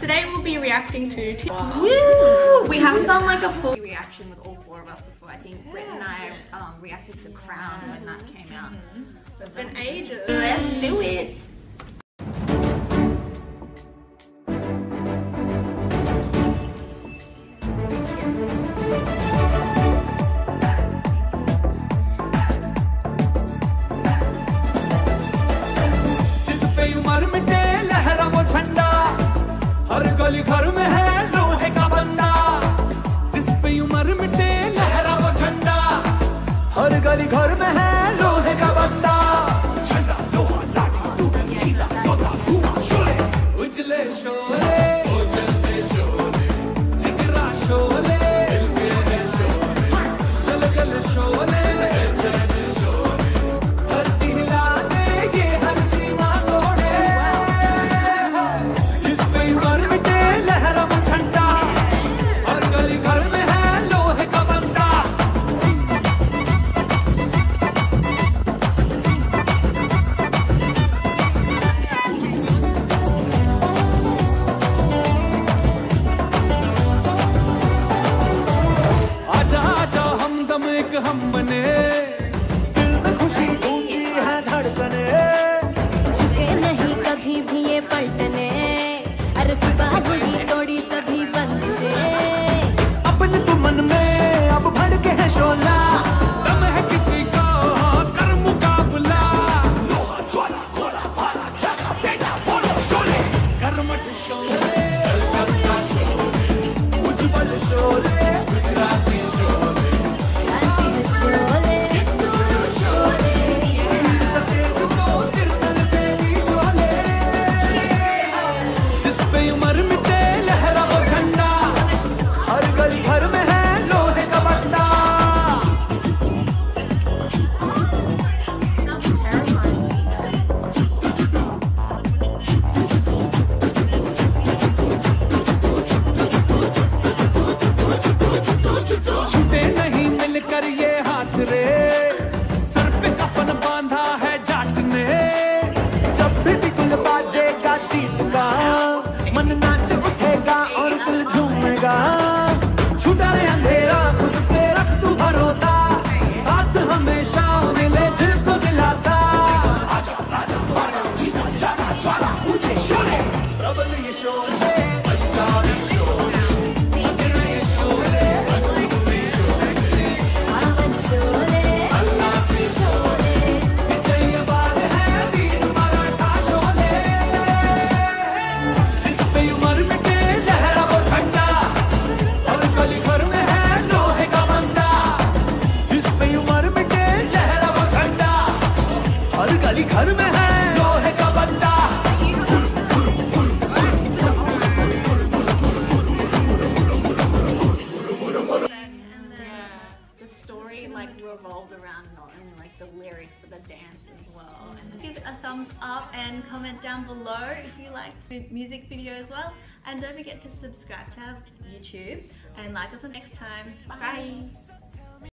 Today we'll be reacting to. Woo! We haven't done like a full reaction with all four of us before. I think Britt and I um, reacted to Crown when that came out. It's been ages. Let's do it. हम बने। ये रे sir पे कफन बांधा है जाट ने जब भी बिगुल बाजेगा जीत का मन नाच उठेगा और दिल झूमेगा। छुटा रे अंधेरा खुद पे रख तू भरोसा। साथ हमेशा मिले दिल को दिलासा। आजा राजा बाजा जीता जाना ज्वाला ऊँचे शोले। प्रबल ये शोले हर गली घर में है लोहे का बंदा Yeah, the story like revolved around not only like the lyrics but the dance as well. And give it a thumbs up and comment down below if you like the music video as well. And don't forget to subscribe to our YouTube and like us next time. Bye.